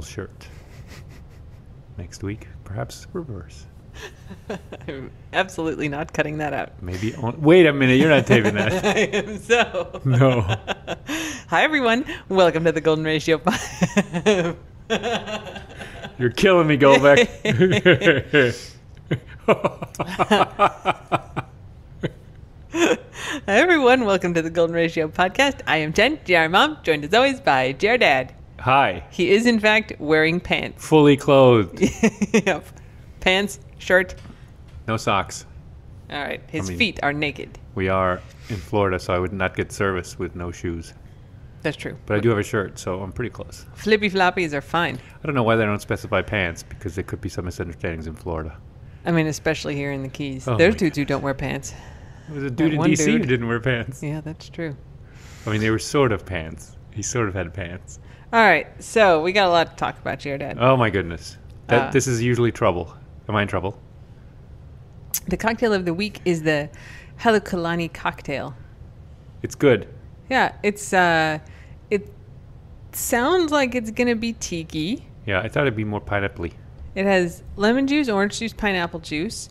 double shirt. Next week, perhaps reverse. I'm absolutely not cutting that out. Maybe. On- Wait a minute, you're not taping that. I am so. No. Hi, everyone. Welcome to the Golden Ratio. You're killing me, Goldbeck. Hi, everyone. Welcome to the Golden Ratio podcast. I am Jen, GR Mom, joined as always by GR Dad. Hi. He is, in fact, wearing pants. Fully clothed. yep. Pants, shirt. No socks. All right. His I mean- feet are naked. We are in Florida, so I would not get service with no shoes. That's true. But I do have a shirt, so I'm pretty close. Flippy floppies are fine. I don't know why they don't specify pants, because there could be some misunderstandings in Florida. I mean, especially here in the Keys. Oh There's my dudes who don't wear pants. There was a dude in one D.C. who dude. didn't wear pants. Yeah, that's true. I mean, they were sort of pants. He sort of had pants. All right. So we got a lot to talk about, GR Dad. Oh my goodness. That Uh, this is usually trouble. Am I in trouble? The cocktail of the week is the Halekulani cocktail. It's good. Yeah, it's uh, it sounds like it's gonna be tiki. Yeah, I thought it'd be more pineapple It has lemon juice, orange juice, pineapple juice,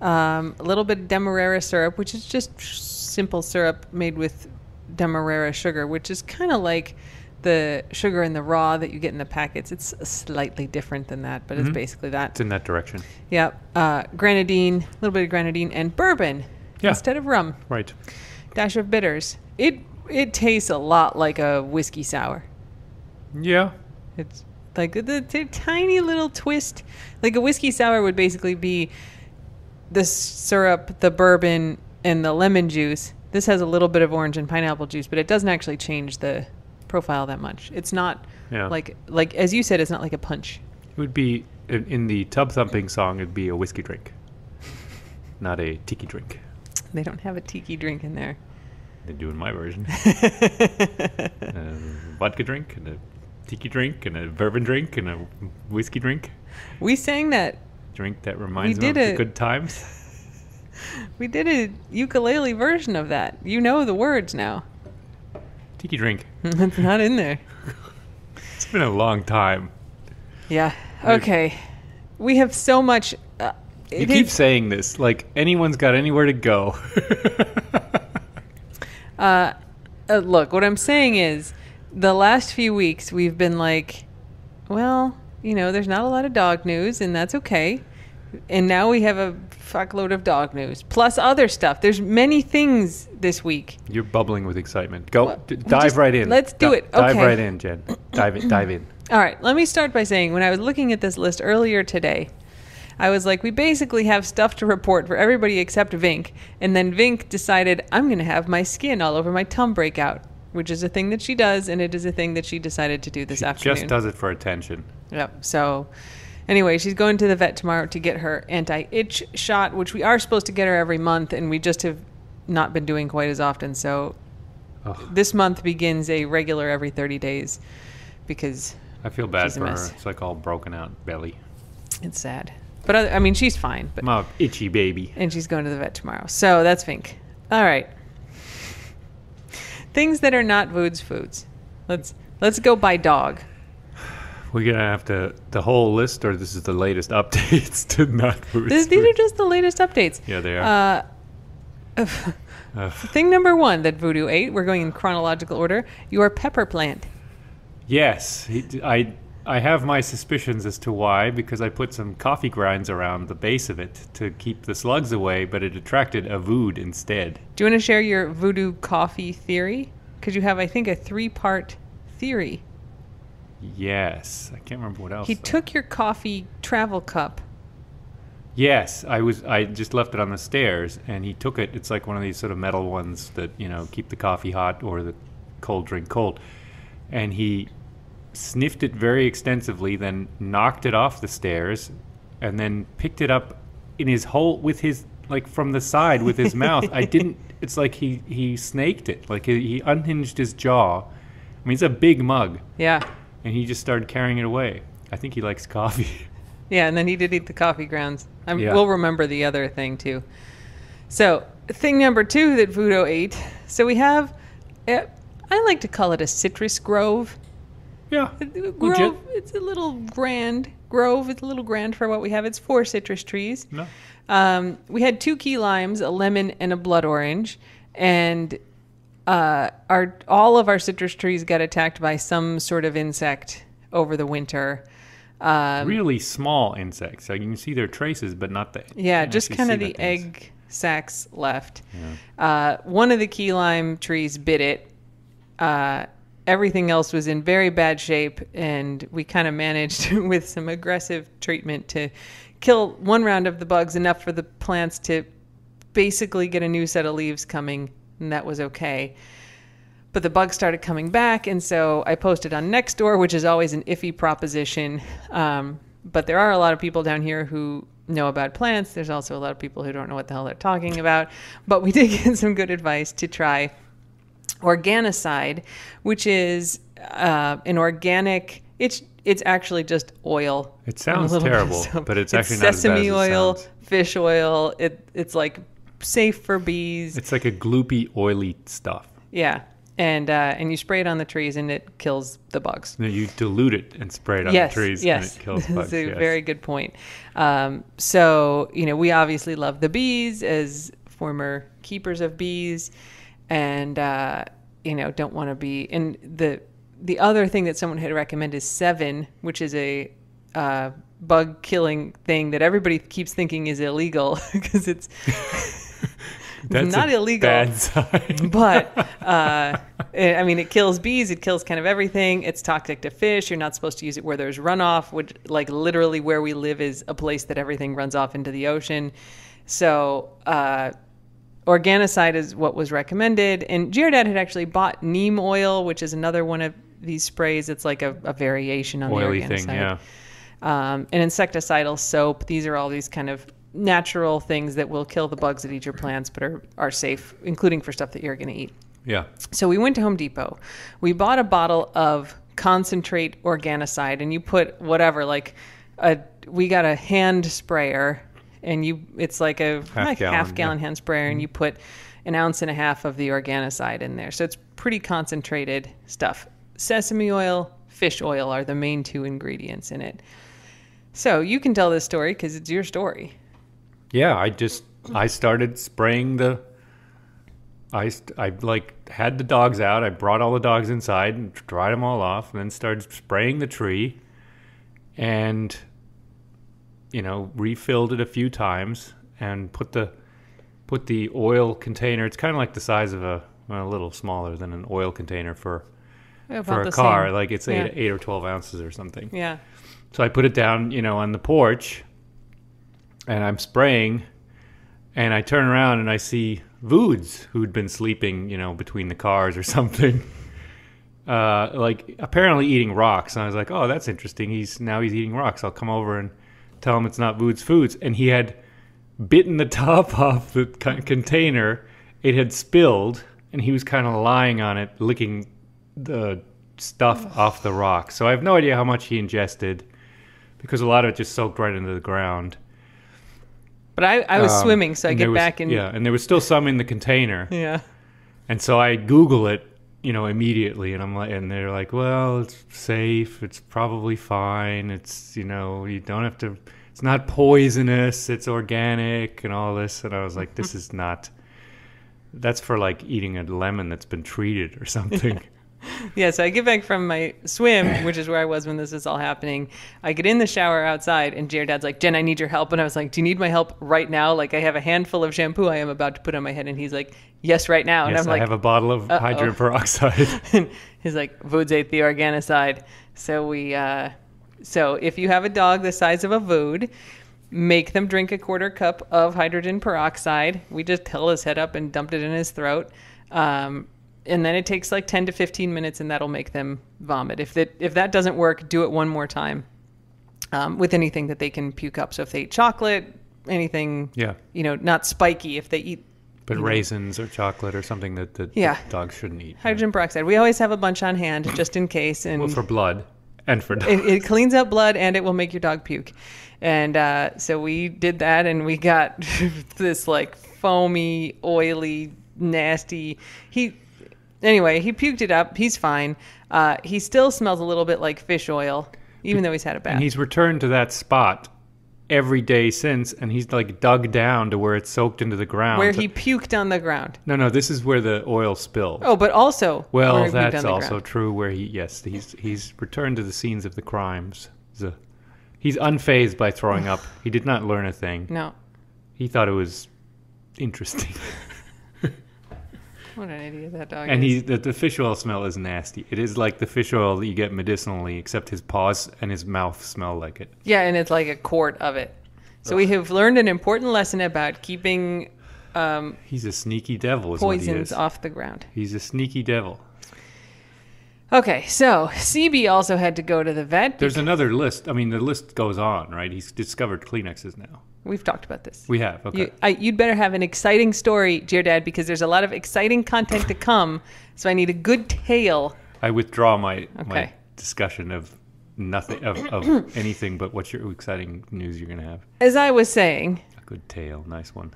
um, a little bit of demerara syrup, which is just simple syrup made with demerara sugar, which is kind of like the sugar in the raw that you get in the packets. It's slightly different than that, but it's Mhm. basically that. It's in that direction. Yep. Uh, grenadine, a little bit of grenadine, and bourbon Yeah. instead of rum. Right. Dash of bitters. It it tastes a lot like a whiskey sour. Yeah. It's like the, the tiny little twist. Like a whiskey sour would basically be the syrup, the bourbon, and the lemon juice. This has a little bit of orange and pineapple juice, but it doesn't actually change the profile that much. It's not Yeah. like like as you said, it's not like a punch. It would be in, the tub thumping song. It'd be a whiskey drink, not a tiki drink. They don't have a tiki drink in there. They do in my version. a vodka drink and a tiki drink and a bourbon drink and a whiskey drink. we sang that. Drink that reminds me of the good times. We did a ukulele version of that. You know the words now. Tiki drink. it's not in there. It's been a long time. Yeah. Okay. We have so much. Uh, You keep is- saying this like anyone's got anywhere to go. uh, uh, look, what I'm saying is, the last few weeks we've been like, well, you know, there's not a lot of dog news, and that's okay. And now we have a fuckload of dog news plus other stuff. There's many things this week. You're bubbling with excitement. Go, Well, d- dive just- right in. let's do Di- it. Dive right in, Jen. Dive in. Dive in. All right, let me start by saying when I was looking at this list earlier today, I was like, we basically have stuff to report for everybody except Vink. And then Vink decided, I'm going to have my skin all over my tongue break out, which is a thing that she does, and it is a thing that she decided to do this She afternoon. just does it for attention. Yep. So, anyway, she's going to the vet tomorrow to get her anti itch shot, which we are supposed to get her every month, and we just have not been doing quite as often. So, Ugh, this month begins a regular every 30 days because I feel bad for her. It's like all broken out belly. it's sad. But I, I mean, she's fine. But a itchy baby. and she's going to the vet tomorrow. So that's Vink. All right. Things that are not Vood's foods. Let's let's go by dog. We're gonna have to the whole list, or this is the latest updates to not food. This, these are just the latest updates. Yeah, they are. Uh, thing number one that Voodoo ate. We're going in chronological order. Your pepper plant. Yes, he, I I have my suspicions as to why because I put some coffee grinds around the base of it to keep the slugs away, but it attracted a vood instead. Do you want to share your Voodoo coffee theory? Because you have, I think, a three-part theory. Yes, I can't remember what else. He though. took your coffee travel cup. Yes, I was. I just left it on the stairs, and he took it. It's like one of these sort of metal ones that you know keep the coffee hot or the cold drink cold. And he sniffed it very extensively, then knocked it off the stairs, and then picked it up in his whole with his like from the side with his mouth. I didn't. It's like he he snaked it. Like he, he unhinged his jaw. I mean, it's a big mug, Yeah. And he just started carrying it away. I think he likes coffee. Yeah, and then he did eat the coffee grounds. I'm, Yeah. We'll remember the other thing too. So, thing number two that Voodoo ate. So we have, uh, I like to call it a citrus grove. Yeah. Grove, Legit. it's a little grand. Grove, it's a little grand for what we have. It's four citrus trees. No. Um, we had two key limes, a lemon and a blood orange, and uh, our all of our citrus trees got attacked by some sort of insect over the winter. Um, really small insects. Like you can see their traces, but not the. yeah, just kind of see the egg sacs left. Uh, one of the key lime trees bit it. Uh, everything else was in very bad shape, and we kind of managed with some aggressive treatment to kill one round of the bugs enough for the plants to basically get a new set of leaves coming, and that was okay. But the bugs started coming back, and so I posted on Nextdoor, which is always an iffy proposition. Um, but there are a lot of people down here who know about plants. There's also a lot of people who don't know what the hell they're talking about. But we did get some good advice to try Organocide, which is uh, an organic. It's it's actually just oil. It sounds little bit of terrible, but it's actually not as bad sesame as it oil, fish oil. It it's like safe for bees. It's like a gloopy, oily stuff. Yeah, and uh, and you spray it on the trees, and it kills the bugs. Then you dilute it and spray it on yes, the trees, yes, and it kills That's a yes. very good point. Um, so you know, we obviously love the bees as former keepers of bees, and uh, you know, don't want to be. And the the other thing that someone had recommended is Sevin, which is a uh, bug killing thing that everybody keeps thinking is illegal because it's That's not illegal. Bad sign. but uh, it- I mean, it kills bees. It kills kind of everything. It's toxic to fish. You're not supposed to use it where there's runoff, which, like, literally where we live is a place that everything runs off into the ocean. So, uh, organocide is what was recommended. And GR Dad had actually bought neem oil, which is another one of these sprays. It's like a, a variation on Oily the thing, yeah. um, an insecticidal soap. These are all these kind of natural things that will kill the bugs that eat your plants, but are, are safe, including for stuff that you're going to eat. Yeah. So we went to Home Depot. We bought a bottle of concentrate organocide, and you put whatever, like a we got a hand sprayer, and you it's like a like gallon, half gallon yeah. Mm-hmm. hand sprayer, and you put an ounce and a half of the organocide in there. So it's pretty concentrated stuff. Sesame oil, fish oil are the main two ingredients in it. So you can tell this story because it's your story. Yeah, I just I started spraying the. I I like had the dogs out. I brought all the dogs inside and dried them all off, and then started spraying the tree, and you know refilled it a few times and put the put the oil container. It's kind of like the size of a well, a little smaller than an oil container for About for a car. same. Like it's Yeah. eight eight or twelve ounces or something. Yeah. So I put it down, you know, on the porch, and I'm spraying, and I turn around and I see Voods, who'd been sleeping, you know, between the cars or something, uh, like apparently eating rocks. And I was like, oh, that's interesting. He's now he's eating rocks. I'll come over and tell him it's not Voods Foods. And he had bitten the top off the co- container. It had spilled, and he was kind of lying on it, licking the stuff off the rock. So I have no idea how much he ingested because a lot of it just soaked right into the ground. But I, I was Um, swimming, so I get was- back and yeah, and there was still some in the container, yeah. and so I Google it, you know, immediately, and I'm like, and they're like, well, it's safe, it's probably fine, it's you know, you don't have to, it's not poisonous, it's organic, and all this, and I was like, this is not. That's for like eating a lemon that's been treated or something. Yeah, so I get back from my swim, which is where I was when this is all happening. I get in the shower outside, and GR Dad's like, Jen, I need your help. And I was like, Do you need my help right now? Like, I have a handful of shampoo I am about to put on my head. And he's like, Yes, right now. And yes, I'm I have a bottle of Uh-oh. hydrogen peroxide. and he's like, Voods ate the organocide. So we, uh, so if you have a dog the size of a Vood, make them drink a quarter cup of hydrogen peroxide. We just held his head up and dumped it in his throat. Um, and then it takes like 10 to 15 minutes and that'll make them vomit. If that, if that doesn't work, do it one more time um, with anything that they can puke up. So if they eat chocolate, anything, yeah, you know, not spiky, if they eat but you know. raisins or chocolate or something that the, Yeah. dogs shouldn't eat. hydrogen peroxide, we always have a bunch on hand just in case. And Well, for blood and for dogs. it, it cleans up blood and it will make your dog puke. And uh, so we did that, and we got this like foamy, oily, nasty. He Anyway, he puked it up. He's fine. Uh, he still smells a little bit like fish oil, even though he's had a bath. And he's returned to that spot every day since, and he's like dug down to where it's soaked into the ground. where he puked on the ground. No, no, this is where the oil spilled. Oh, but also well, that's also ground. true. Where he, yes, he's he's returned to the scenes of the crimes. He's, a, he's unfazed by throwing up. He did not learn a thing. No, He thought it was interesting. what an idiot that dog is. And is. he the, the fish oil smell is nasty. It is like the fish oil that you get medicinally, except his paws and his mouth smell like it. Yeah, and it's like a quart of it. So we have learned an important lesson about keeping um, He's a sneaky devil. Is what he poisons is. off the ground. He's a sneaky devil. Okay, so CB also had to go to the vet. There's another list. I mean, the list goes on, right? He's discovered Kleenexes now. We've talked about this. We have. Okay. You, I, you'd better have an exciting story, dear Dad, because there's a lot of exciting content to come. So I need a good tale. I withdraw my my discussion of nothing of, of anything but what's your exciting news you're gonna have. As I was saying, A good tale, nice one.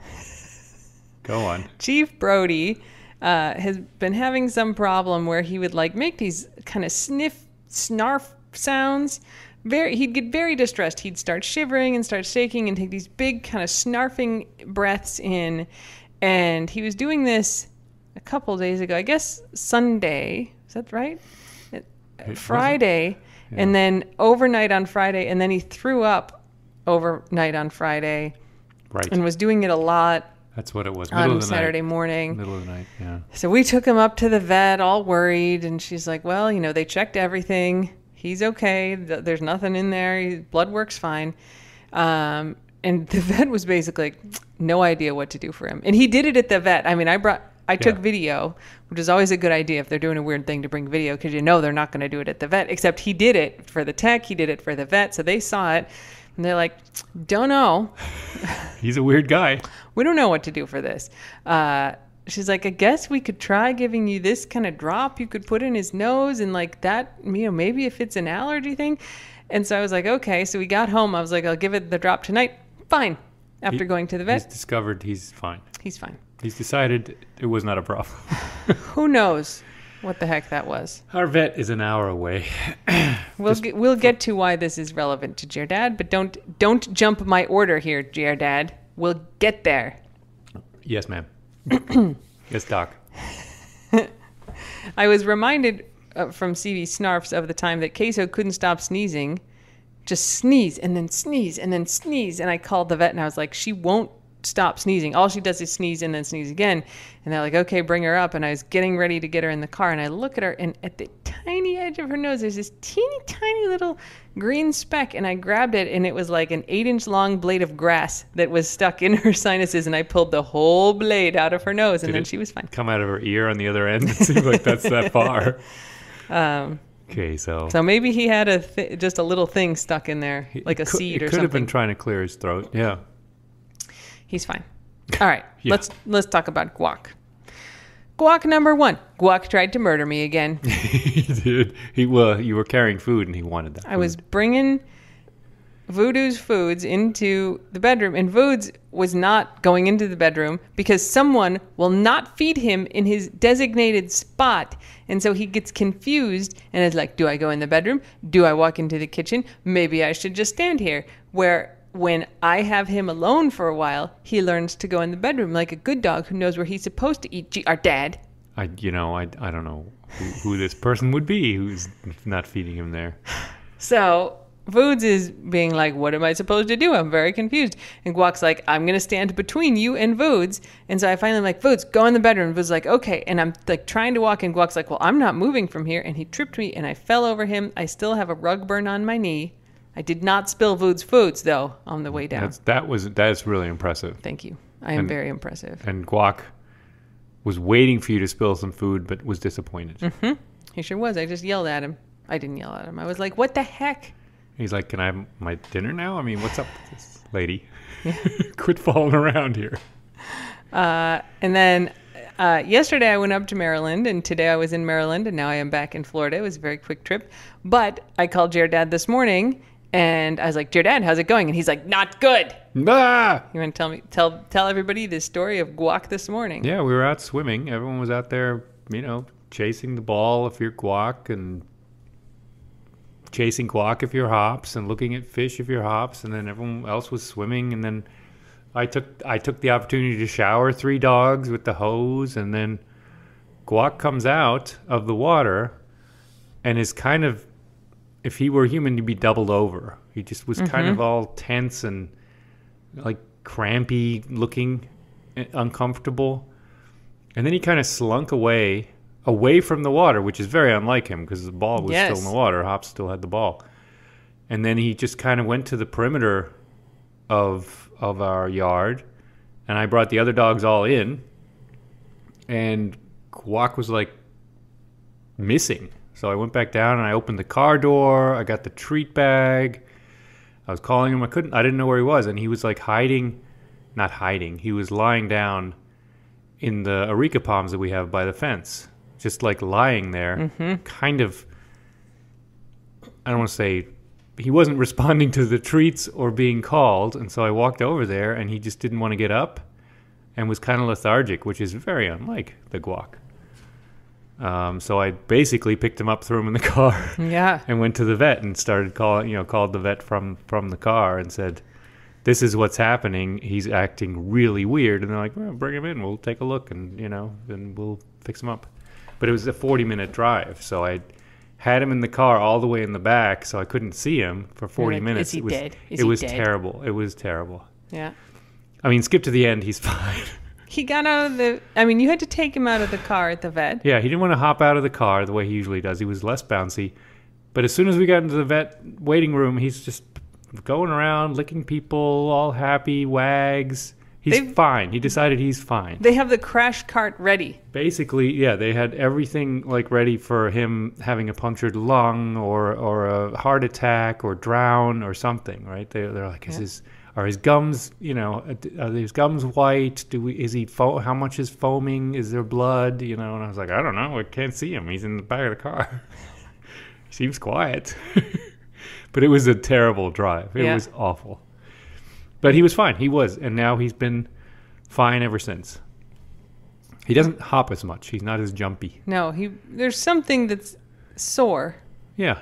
Go on. Chief Brody uh, has been having some problem where he would like make these kind of sniff, snarf sounds. Very, he'd get very distressed. He'd start shivering and start shaking and take these big kind of snarfing breaths in. And he was doing this a couple days ago. I guess Sunday. Is that right? It Friday, and then overnight on Friday, and then he threw up overnight on Friday Right. and was doing it a lot That's what it was. Middle on of the Saturday night. morning. Middle of the night. Yeah. So we took him up to the vet, all worried, and she's like, "Well, you know, they checked everything. He's okay. There's nothing in there. His blood works fine." Um, and the vet was basically like, no idea what to do for him. And he did it at the vet. I mean, I brought, I took Yeah. video, which is always a good idea if they're doing a weird thing to bring video because you know they're not going to do it at the vet. Except he did it for the tech. He did it for the vet, so they saw it, and they're like, "Don't know." He's a weird guy. we don't know what to do for this. Uh, she's like, I guess we could try giving you this kind of drop you could put in his nose and like that, you know, maybe if it's an allergy thing. And so I was like, okay. So we got home. I was like, I'll give it the drop tonight. Fine. After He- going to the vet, He's discovered he's fine. he's fine. He's decided it was not a problem. Who knows what the heck that was? Our vet is an hour away. We'll get, we'll get to why this is relevant to Dad, but don't don't jump my order here, Dad. We'll get there. yes, ma'am. yes, doc. I was reminded uh, from CB Snarfs of the time that Queso couldn't stop sneezing. Just sneeze and then sneeze and then sneeze. And I called the vet and I was like, she won't stop sneezing. All she does is sneeze and then sneeze again. And they're like, okay, bring her up. And I was getting ready to get her in the car. And I look at her and at the tiny edge of her nose, there's this teeny tiny little green speck. And I grabbed it and it was like an eight inch long blade of grass that was stuck in her sinuses. And I pulled the whole blade out of her nose and Did then she was fine. Come out of her ear on the other end. It seems like that's that far. Um, Okay, so, So maybe he had a th- just a little thing stuck in there, like a it could, seed it or could have been trying to clear his throat. Yeah. He's fine. All right, Yeah. let's let's talk about Guac. Guac number one. Guac tried to murder me again. he did. He well, you were carrying food, and he wanted that. I was bringing Voodoo's foods into the bedroom, and Voodoo's was not going into the bedroom because someone will not feed him in his designated spot. And so he gets confused and is like, Do I go in the bedroom? Do I walk into the kitchen? Maybe I should just stand here. Where when I have him alone for a while, he learns to go in the bedroom like a good dog who knows where he's supposed to eat. GR Dad. I, you know, I, I don't know who, who this person would be who's not feeding him there. So Voods is being like, "What am I supposed to do? I'm very confused." And Guac's like, "I'm gonna stand between you and Voods." And so I finally am like, "Voods, go in the bedroom." Voods is like, "Okay." And I'm like trying to walk, and Guac's like, "Well, I'm not moving from here." And he tripped me, and I fell over him. I still have a rug burn on my knee. I did not spill Voods foods though on the way down. That's that was that is really impressive. Thank you. I am And- very impressive. And Guac was waiting for you to spill some food, but was disappointed. Mm. He sure was. I just yelled at him. I didn't yell at him. I was like, "What the heck?" He's like, "Can I have my dinner now? I mean, what's up with this lady? Quit falling around here." Uh, and then uh, yesterday I went up to Maryland, and today I was in Maryland, and now I am back in Florida. It was a very quick trip. But I called GR Dad this morning, and I was like, GR Dad, how's it going? And he's like, not good. Ah! You want to tell me, tell tell everybody the story of guac this morning? Yeah, we were out swimming. Everyone was out there, you know, chasing the ball if you're guac and chasing guac if you're hops and looking at fish if you're hops and then everyone else was swimming and then I took I took the opportunity to shower three dogs with the hose and then guac comes out of the water and is kind of if he were human he'd be doubled over. He just was kind of all tense and like crampy looking uh, uncomfortable. And then he kind of slunk away away from the water, which is very unlike him because the ball was still in the water. Hops still had the ball. And then he just kind of went to the perimeter of of our yard and I brought the other dogs all in and Guac was like missing. So I went back down and I opened the car door, I got the treat bag. I was calling him, I couldn't I didn't know where he was and he was like hiding not hiding. He was lying down in the areca palms that we have by the fence, just like lying there, mm-hmm. kind of. I don't want to say he wasn't responding to the treats or being called, and so I walked over there, and he just didn't want to get up, and was kind of lethargic, which is very unlike the guac. Um, so I basically picked him up, threw him in the car, Yeah. and went to the vet and started calling. You know, called the vet from from the car and said, "This is what's happening. He's acting really weird." And they're like, well, "Bring him in. We'll take a look, and you know, then we'll fix him up." But it was a forty minute drive, so I had him in the car all the way in the back, so I couldn't see him for forty like, minutes. is he it was, it was terrible. It was terrible. Yeah. I mean, skip to the end. He's fine. He got out of the. I mean, you had to take him out of the car at the vet. Yeah, he didn't want to hop out of the car the way he usually does. He was less bouncy. But as soon as we got into the vet waiting room, he's just going around licking people, all happy, wags. He's They've- fine. He decided he's fine. They have the crash cart ready. Basically, yeah, they had everything like ready for him having a punctured lung or or a heart attack or drown or something, right? They they're like, is Yeah. his are his gums, you know, uh, are his gums white? Do we is he fo- how much is foaming? Is there blood? You know, and I was like, I don't know. I can't see him. He's in the back of the car. he seems quiet. but it was a terrible drive. It Yeah. was awful. But he was fine. He was, and now he's been fine ever since. He doesn't hop as much. He's not as jumpy. No, he. There's something that's sore. Yeah,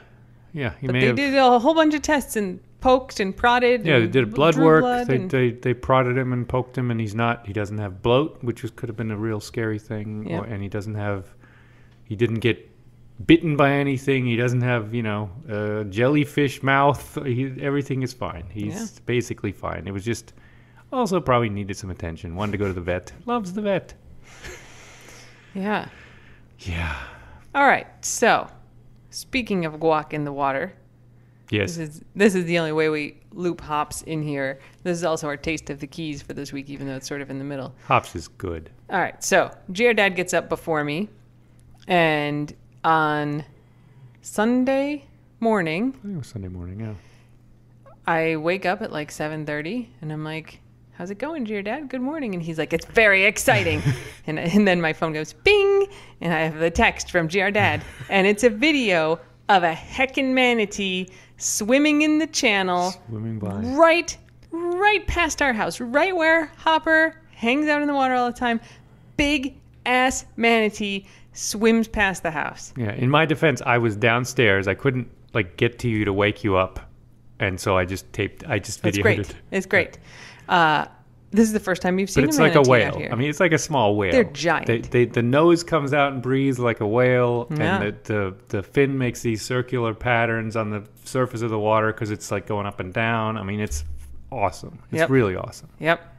yeah. He But may they have. did a whole bunch of tests and poked and prodded. yeah, they and did blood work. blood they, and- they they prodded him and poked him, and he's not. He doesn't have bloat, which was, could have been a real scary thing. Yeah. Or, and he doesn't have. He didn't get bitten by anything. He doesn't have you know uh, jellyfish mouth. He, everything is fine. He's Yeah. basically fine. It was just also probably needed some attention. Wanted to go to the vet. Loves the vet. yeah. Yeah. All right. So, speaking of guac in the water, Yes. this is this is the only way we loop hops in here. This is also our taste of the keys for this week, even though it's sort of in the middle. Hops is good. All right. So, GR Dad gets up before me, and on Sunday morning, I think it was Sunday morning. Yeah. I wake up at like 7:30 and I'm like, "How's it going, dad? Good morning." And he's like, "It's very exciting." and and then my phone goes bing and I have the text from GR dad and it's a video of a heckin' manatee swimming in the channel Swimming by. right right past our house, right where Hopper hangs out in the water all the time. Big ass manatee swims past the house. Yeah, in my defense, I was downstairs. I couldn't like get to you to wake you up, and so I just taped. I just It's videoed great. it. It's great. Uh, this is the first time you've seen But it's like a whale. I mean, it's like a small whale. They're giant. They, they, the nose comes out and breathes like a whale, Yeah. and the, the the fin makes these circular patterns on the surface of the water because it's like going up and down. I mean, it's awesome. It's Yep. really awesome. Yep.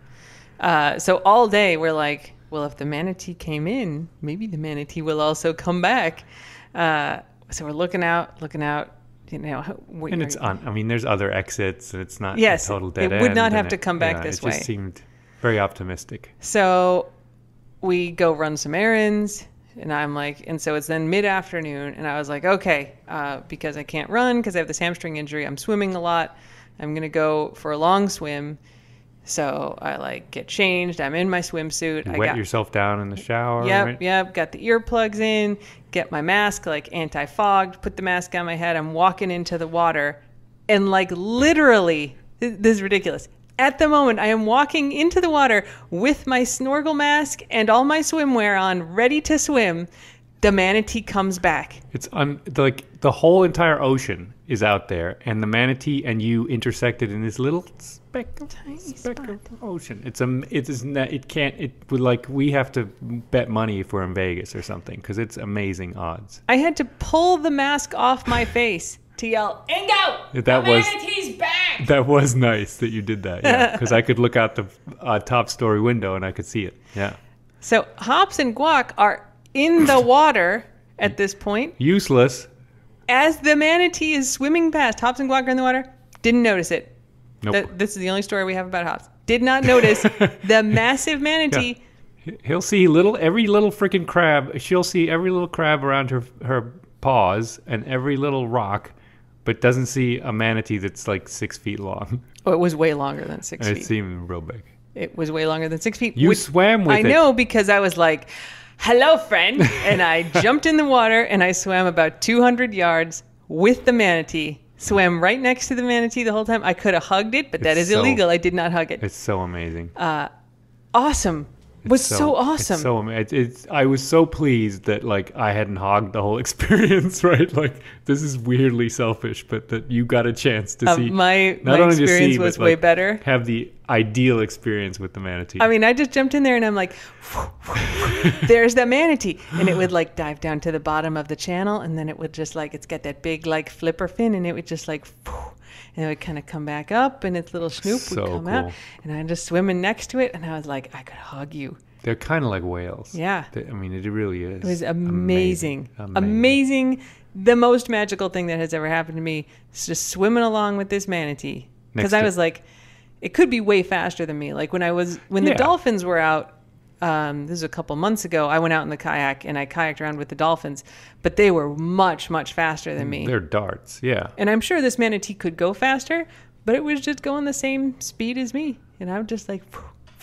Uh, so all day we're like, well, if the manatee came in, maybe the manatee will also come back. Uh, so we're looking out, looking out. You know, And it's on. I mean, there's other exits, and it's not Yes, a total it dead would end, not have to come back yeah, this it way. just seemed very optimistic. So we go run some errands, and I'm like, and so it's then mid afternoon, and I was like, okay, uh, because I can't run because I have this hamstring injury, I'm swimming a lot. I'm gonna go for a long swim. So I like get changed. I'm in my swimsuit. You I wet got yourself down in the shower. Yep, right? yep. Got the earplugs in, get my mask like anti fogged, put the mask on my head. I'm walking into the water, and like literally, this is ridiculous. At the moment, I am walking into the water with my snorkel mask and all my swimwear on, ready to swim. The manatee comes back. It's un, like the whole entire ocean is out there, and the manatee and you intersected in this little speck of, Tiny speck spot. of ocean. It's a it is not, it can't it would like we have to bet money if we're in Vegas or something because it's amazing odds. I had to pull the mask off my face to yell, Ingo! That the was- manatee's back! That was nice that you did that, yeah, because I could look out the uh, top story window and I could see it. Yeah, So Hops and Guac are in the water at this point. useless. As the manatee is swimming past, Hops and are in the water. Didn't notice it. Nope. This is the only story we have about Hops. Did not notice the massive manatee. He'll see little every little freaking crab. She'll see every little crab around her her paws and every little rock, but doesn't see a manatee that's like six feet long. Oh, it was way longer than six It feet. seemed real big. It was way longer than six feet. You swam with I it. know because I was like, "Hello, friend," and I jumped in the water and I swam about 200 yards with the manatee. Swam right next to the manatee the whole time. I could have hugged it, but that It's is so- illegal. I did not hug it. It's so amazing. Uh, awesome. Was so, awesome. It's so it's, it's I was so pleased that like I hadn't hogged the whole experience, right? Like this is weirdly selfish, but that you got a chance to Uh, see. my not my only experience see, was but, way like, better. Have the ideal experience with the manatee. I mean, I just jumped in there and I'm like, there's that manatee. And it would like dive down to the bottom of the channel and then it would just like, it's got that big like flipper fin and it would just like, and it would kind of come back up and its little snoop So would come out. And I'm just swimming next to it and I was like, I could hug you. They're kind of like whales. Yeah. They- I mean, it really is. It was amazing. Amazing. Amazing. The most magical thing that has ever happened to me is just swimming along with this manatee. Because I was like, it could be way faster than me. Like when I was, when Yeah. the dolphins were out, um, this was a couple months ago, I went out in the kayak and I kayaked around with the dolphins, but they were much, much faster than me. They're darts. Yeah. And I'm sure this manatee could go faster, but it was just going the same speed as me. And I'm just like,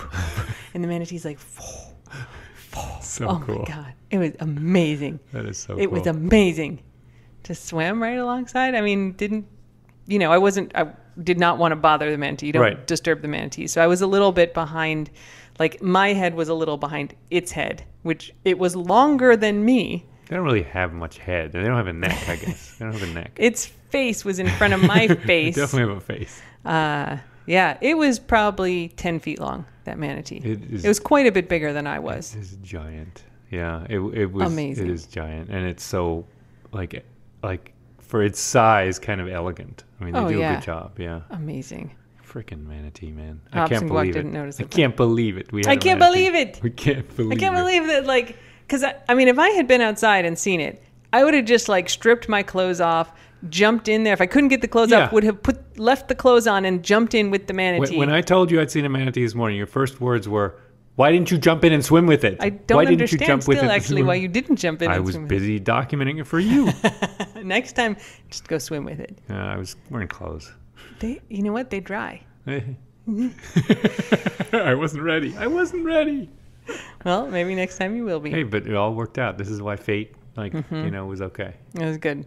and the manatee's like, So oh cool. my God. It was amazing. That is so it cool. was amazing to swim right alongside. I mean, didn't you know? I wasn't. I did not want to bother the manatee. You don't Right. disturb the manatee. So I was a little bit behind. Like my head was a little behind its head, which it was longer than me. They don't really have much head. They don't have a neck, I guess. they don't have a neck. Its face was in front of my face. definitely have a face. Uh, yeah, it was probably ten feet long. That manatee. It is- It was quite a bit bigger than I was. It's giant. Yeah, it it was Amazing. It is giant, and it's so like like for its size, kind of elegant. I mean, they Oh, do yeah. a good job. Yeah, Amazing. freaking manatee, man. I can't believe didn't it. notice I it, but- can't believe it. We I can't believe it. We can't believe. It. I can't it. believe that, like, because I, I mean, if I had been outside and seen it, I would have just like stripped my clothes off, jumped in there. If I couldn't get the clothes Yeah. off, would have put left the clothes on and jumped in with the manatee. When, when I told you I'd seen a manatee this morning, your first words were, "Why didn't you jump in and swim with it? I don't why didn't understand you jump with still it?" actually why you didn't jump in. I and was swim with busy documenting it for you. Next time, just go swim with it. uh, I was wearing clothes. They, you know what? They dry. I wasn't ready. I wasn't ready. Well, maybe next time you will be. Hey, but it all worked out. This is why fate, like Mm-hmm. you know, was okay. It was good.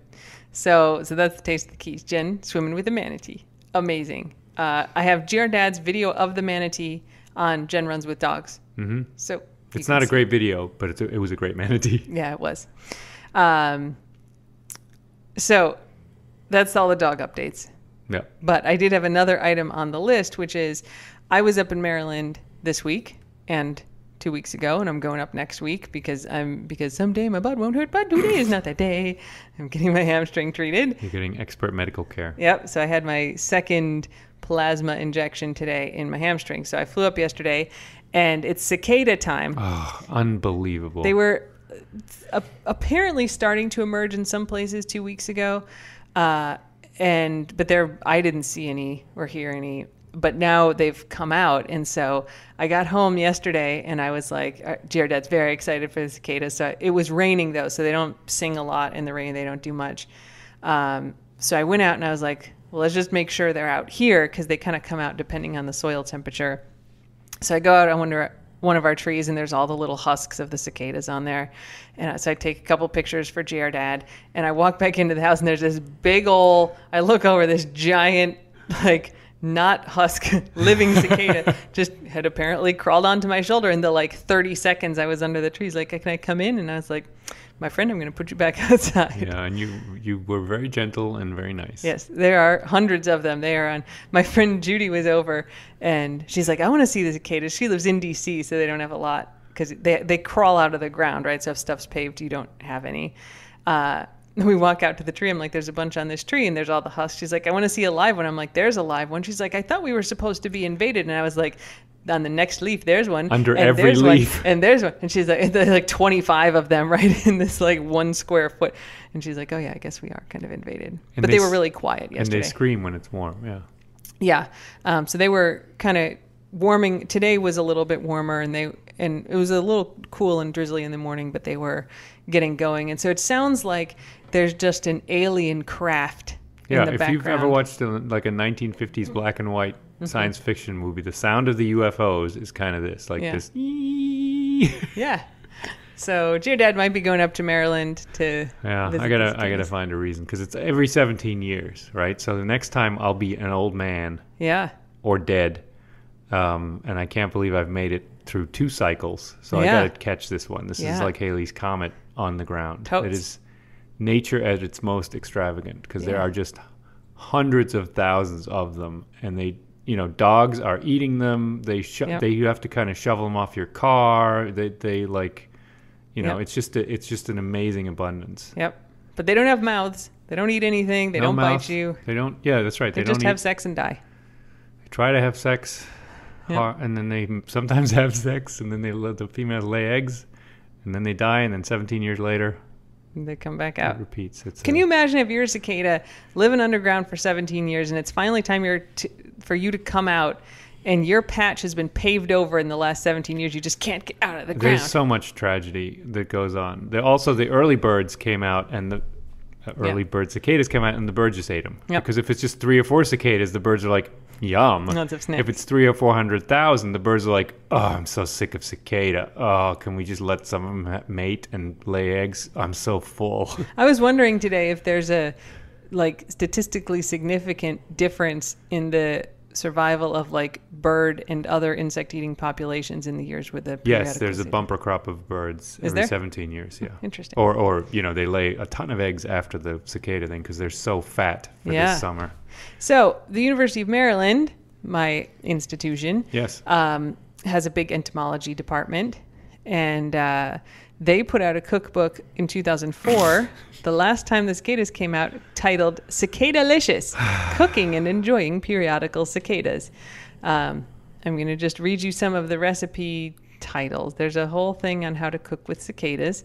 So, so that's the taste of the keys. Jen swimming with a manatee, amazing. Uh, I have GR Dad's video of the manatee on Jen runs with dogs. Mm-hmm. So It's not a great video, but it's a, it was a great manatee. Yeah, it was. Um, so that's all the dog updates. Yeah. But I did have another item on the list, which is I was up in Maryland this week and two weeks ago, and I'm going up next week because I'm because someday my butt won't hurt, but today is not that day. I'm getting my hamstring treated. You're getting expert medical care. Yep. So I had my second plasma injection today in my hamstring. So I flew up yesterday, and it's cicada time. Oh, unbelievable. They were apparently starting to emerge in some places two weeks ago, uh, and but there I didn't see any or hear any. But now they've come out, and so I got home yesterday, and I was like, uh, "GR Dad's very excited for the cicadas." So it was raining though, so they don't sing a lot in the rain. They don't do much. Um, so I went out and I was like, "Well, let's just make sure they're out here because they kind of come out depending on the soil temperature." So I go out I our- one of our trees, and there's all the little husks of the cicadas on there. And so I take a couple pictures for GR Dad, and I walk back into the house, and there's this big ol' I look over this giant, like not husk living cicada just had apparently crawled onto my shoulder in the like 30 seconds I was under the trees. Like, can I come in? And I was like, my friend, I'm going to put you back outside. Yeah, and you you were very gentle and very nice. Yes, there are hundreds of them. They are on. My friend Judy was over, and she's like, "I want to see the cicadas." She lives in D.C., so they don't have a lot because they they crawl out of the ground, right? So if stuff's paved, you don't have any. Uh, we walk out to the tree. I'm like, "There's a bunch on this tree, and there's all the husks." She's like, "I want to see a live one." I'm like, "There's a live one." She's like, "I thought we were supposed to be invaded," and I was like. On the next leaf, there's one. Under and every there's one, leaf. and there's one. And she's like, there's like 25 of them right in this like one square foot. And she's like, oh yeah, I guess we are kind of invaded. And but they, they were really quiet yesterday. And they scream when it's warm. Yeah. Yeah. Um, so they were kind of warming. Today was a little bit warmer, and they and it was a little cool and drizzly in the morning, but they were getting going. And so it sounds like there's just an alien craft Yeah, in the if background. you've ever watched a, like a 1950s black and white Mm-hmm. science fiction movie, the sound of the UFOs is kind of this, like Yeah. this. Yeah. So GR Dad might be going up to Maryland to. Yeah, I gotta, I gotta find a reason because it's every 17 years, right? So the next time I'll be an old man Yeah. or dead, um, and I can't believe I've made it through two cycles. So Yeah. I gotta catch this one. This Yeah. is like Halley's comet on the ground. Totes. It is nature at its most extravagant because there are just hundreds of thousands of them, and they, you know, dogs are eating them. They, sho- Yep. they, you have to kind of shovel them off your car. They, they like, you know, Yep. it's just, a, it's just an amazing abundance. Yep. But they don't have mouths. They don't eat anything. They No don't mouth. bite you. They don't. Yeah, that's right. They, They, just have sex and die. they try to have sex, Yep. and then they sometimes have sex, and then they let the females lay eggs, and then they die, and then 17 years later, They come back out. it repeats. It's Can a- you imagine if you're a cicada living underground for 17 years and it's finally time you're to, for you to come out and your patch has been paved over in the last 17 years? You just can't get out of the ground. There's so much tragedy that goes on. There also the early birds came out, and the uh, early Yeah. bird cicadas came out, and the birds just ate them. Yep. Because if it's just three or four cicadas, the birds are like, "Yum." Lots of snacks. if it's three or four hundred thousand, the birds are like, "Oh, I'm so sick of cicada. Oh, can we just let some of them mate and lay eggs? I'm so full." I was wondering today if there's a like statistically significant difference in the survival of like bird and other insect eating populations in the years with the Yes, there's a bumper crop of birds Is every there? 17 years. Yeah, Interesting. Or, or you know, they lay a ton of eggs after the cicada thing because they're so fat for Yeah. this summer. So the University of Maryland, my institution, Yes. um, has a big entomology department, and uh, they put out a cookbook in 2004. the last time the cicadas came out, titled "Cicadalicious: Cooking and Enjoying Periodical Cicadas." Um, I'm going to just read you some of the recipe titles. There's a whole thing on how to cook with cicadas.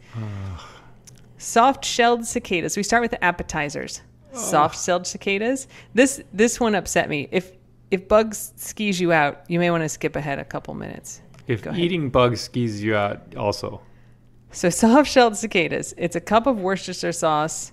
Soft shelled cicadas. We start with the appetizers. Soft shelled cicadas. This this one upset me. If if bugs skis you out, you may want to skip ahead a couple minutes. If eating bugs skis you out, also. So soft shelled cicadas. It's a cup of Worcestershire sauce,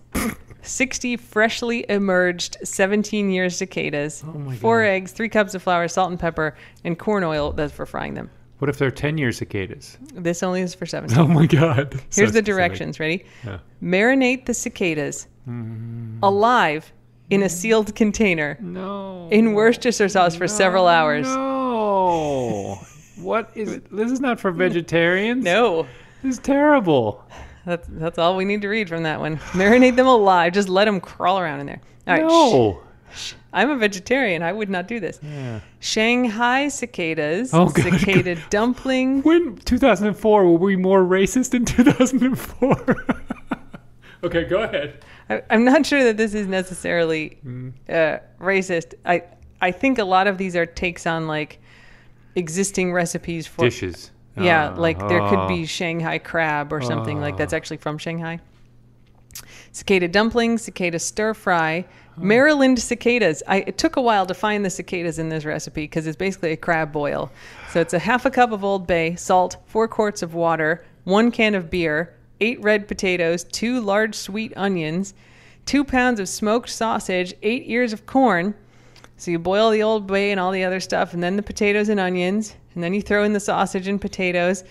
60 freshly emerged 17 year cicadas, Oh four God. eggs, three cups of flour, salt and pepper, and corn oil. That's for frying them. What if they're 10 year cicadas? This only is for 17. Oh my God. So Here's the specific. directions. Ready? Yeah. Marinate the cicadas Mm. alive in a sealed container No. in Worcestershire sauce for several hours. No. what is it? This is not for vegetarians. No. This is terrible. That's, that's all we need to read from that one. Marinate them alive. Just let them crawl around in there. All right. no. shh. I'm a vegetarian. I would not do this. Yeah. Shanghai cicadas, Oh, God. cicada dumpling. When 2004 were we more racist in 2004? okay, go ahead. I, I'm not sure that this is necessarily Mm. uh, racist. I I think a lot of these are takes on like existing recipes for Dishes. Yeah, Uh, like there could be Shanghai crab or something like that's actually from Shanghai. Cicada dumplings, cicada stir fry, Maryland cicadas. I, it took a while to find the cicadas in this recipe because it's basically a crab boil. So it's a half a cup of Old Bay, salt, four quarts of water, one can of beer, eight red potatoes, two large sweet onions, two pounds of smoked sausage, eight ears of corn. So you boil the Old Bay and all the other stuff, and then the potatoes and onions, and then you throw in the sausage and potatoes,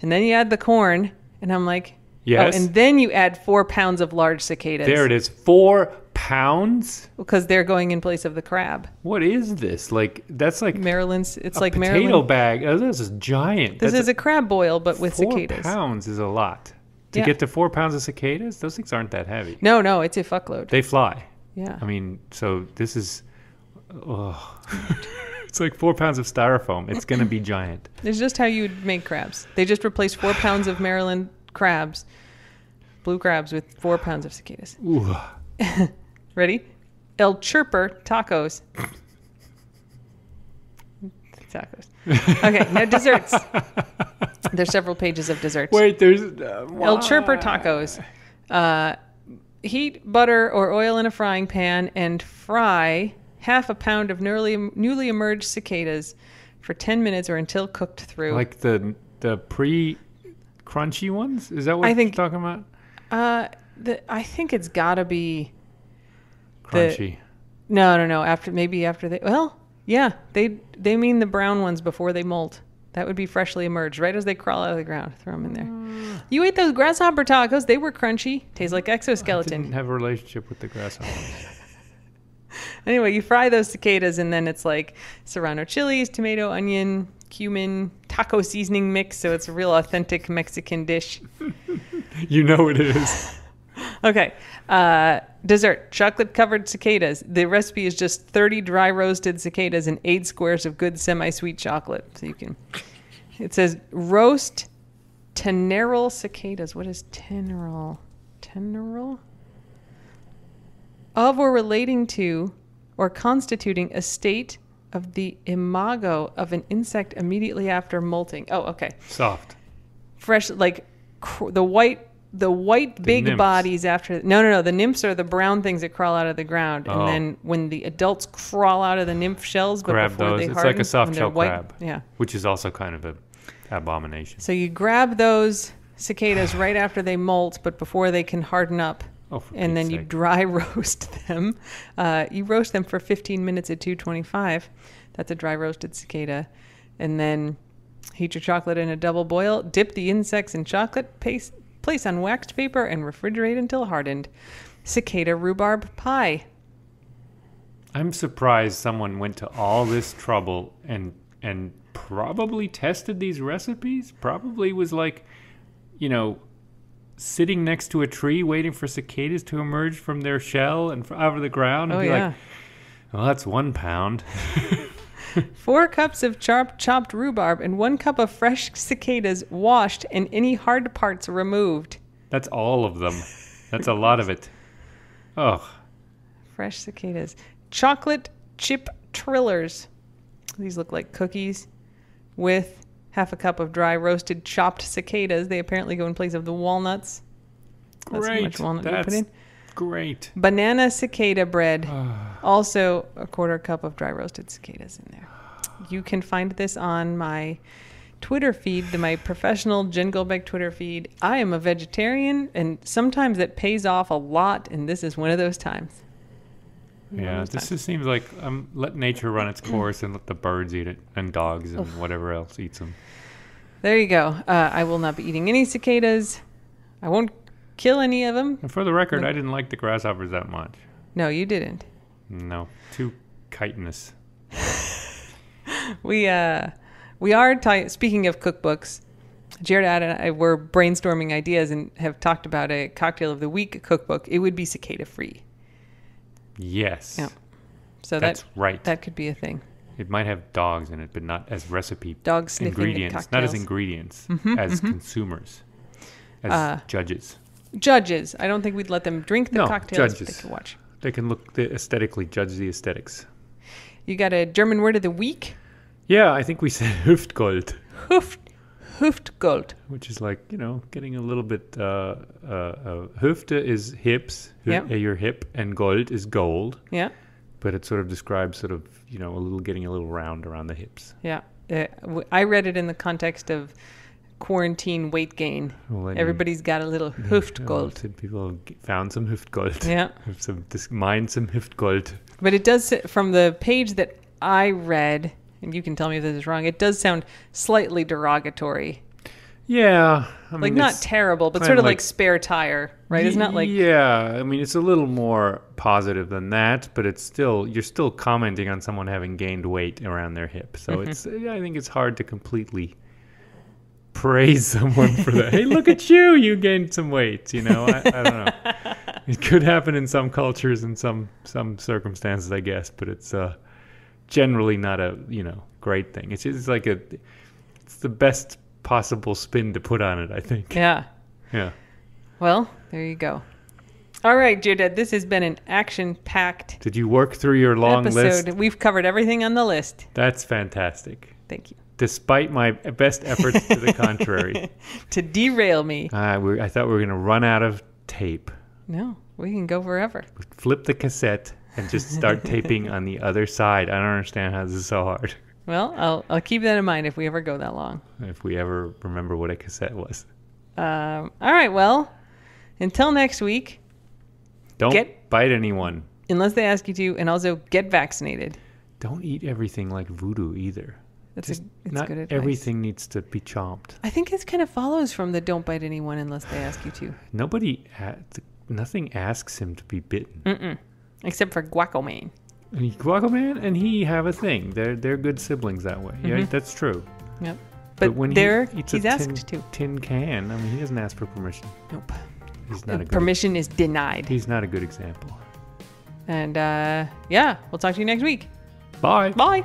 and then you add the corn. And I'm like, oh, Yes. Oh, and then you add four pounds of large cicadas. There it is. Four pounds? because they're going in place of the crab. What is this? Like that's like Maryland's. It's a like potato Maryland. bag. Oh, this is giant. This That's is a crab boil, but with four cicadas. pounds is a lot. To Yeah. get to four pounds of cicadas, those things aren't that heavy. No, no, it's a fuckload. They fly. yeah. I mean, so this is. Oh. it's like four pounds of styrofoam. It's gonna be giant. It's just how you would make crabs. They just replaced four pounds of Maryland crabs, blue crabs, with four pounds of cicadas. Ooh. Ready? El Chirper tacos. tacos. Okay, now desserts. There's several pages of desserts. Wait, there's uh, El Chirper tacos. Uh, heat butter or oil in a frying pan and fry half a pound of newly newly emerged cicadas for 10 minutes or until cooked through. Like the the pre crunchy ones. Is that what I think- you're talking about? uh, the, I think it's got to be The- Crunchy. no, no, no. After maybe after they well, yeah, they they mean the brown ones before they molt. That would be freshly emerged, right as they crawl out of the ground. Throw them in there. Mm. You ate those grasshopper tacos; they were crunchy. Taste like exoskeleton. Didn't have a relationship with the grasshopper. Anyway, you fry those cicadas, and then it's like serrano chilies, tomato, onion, cumin, taco seasoning mix. So it's a real authentic Mexican dish. you know it is. Okay. Uh, dessert chocolate covered cicadas. The recipe is just 30 dry roasted cicadas and eight squares of good semi sweet chocolate. So you can. It says roast teneral cicadas. What is teneral? Teneral? Of or relating to or constituting a state of the imago of an insect immediately after molting. Oh, okay Soft. fresh like cr- the white the white big nymphs. bodies after no no no the nymphs are the brown things that crawl out of the ground Oh. and then when the adults crawl out of the nymph shells but Grab before those. they It's harden like a soft they're shell white- crab. yeah Which is also kind of a abomination. so you grab those cicadas right after they molt but before they can harden up Oh, and then Pete's you dry roast them. Uh, you roast them for 15 minutes at 225. That's a dry roasted cicada. And then heat your chocolate in a double boil. Dip the insects in chocolate paste. Place on waxed paper and refrigerate until hardened. Cicada rhubarb pie. I'm surprised someone went to all this trouble and and probably tested these recipes. Probably was like, you know, sitting next to a tree waiting for cicadas to emerge from their shell and out of the ground. And Oh be yeah. like, well, that's one pound. Four cups of chopped chopped rhubarb and one cup of fresh cicadas washed and any hard parts removed. That's all of them. That's a lot of it. Oh, Fresh cicadas. Chocolate chip trillers. These look like cookies with half a cup of dry roasted chopped cicadas. They apparently go in place of the walnuts. That's how great. much walnut you put in. Great. Banana cicada bread. also a quarter cup of dry roasted cicadas in there. You can find this on my Twitter feed, the, my professional Jen Golbeck Twitter feed. I am a vegetarian, and sometimes it pays off a lot, and this is one of those times. One Yeah, those this times. just seems like um, let nature run its course and let the birds eat it and dogs and whatever else eats them. There you go. Uh, I will not be eating any cicadas. I won't kill any of them. And for the record, I didn't like the grasshoppers that much. No, you didn't. No, too chitinous. We uh, we are ti speaking of cookbooks. GR Dad and I were brainstorming ideas and have talked about a cocktail of the week cookbook. It would be cicada free, Yes, Yeah. so that's that right. that could be a thing. it might have dogs in it, but not as recipe Dog ingredients. Not as ingredients, Mhm, as mhm. consumers, as Uh, judges. Judges, I don't think we'd let them drink the No, cocktails, judges. they can watch. They can look the aesthetically judge the aesthetics. You got a German word of the week? Yeah, I think we said Hüftgold, Hüft, Hüftgold. which is like you know getting a little bit. Uh, uh, uh, Hüfte is hips, uh, your hip, and Gold is gold. Yeah, but it sort of describes sort of you know a little getting a little round around the hips. yeah. Uh, w- I read it in the context of quarantine weight gain. Everybody's got a little yeah, Hüftgold. so people found some Hüftgold. Yeah. Some mined some Hüftgold. But it does from the page that I read, and you can tell me if this is wrong. It does sound slightly derogatory. Yeah, I Like not terrible, but sort of like, like- spare tire, right? It's not like yeah. I mean, it's a little more positive than that, but it's still you're still commenting on someone having gained weight around their hip. So Mm-hmm. it's I think it's hard to completely praise someone for that. hey, look at you! You gained some weight. You know, I, I don't know. It could happen in some cultures and some some circumstances, I guess, but it's uh, generally not a you know great thing. It's just like a it's the best possible spin to put on it. I think. yeah. Yeah. Well, there you go. All right, Judith, this has been an action-packed Did you work through your long episode. list? We've covered everything on the list. That's fantastic. Thank you. Despite my best efforts to the contrary, To derail me. uh, we I thought we were going to run out of tape. No, we can go forever. Flip the cassette and just start taping on the other side. I don't understand how this is so hard. Well, I'll I'll keep that in mind if we ever go that long. If we ever remember what a cassette was. Um, all right, well, until next week, Don't Get- bite anyone. unless they ask you to, and also get vaccinated. Don't eat everything like voodoo either. That's Just a, it's not good advice. everything needs to be chomped. I think this kind of follows from the don't bite anyone unless they ask you to. Nobody, nothing asks him to be bitten. Mm-mm. Except for Guacomane. And Guacaman and he have a thing. They're they're good siblings that way. Yeah, Mhm. that's true. Yep. But, when there, he eats he's a asked tin, to. tin can, I mean, he doesn't ask for permission. Nope. He's not a good. Permission is denied. He's not a good example. And uh, yeah, we'll talk to you next week. Bye. Bye.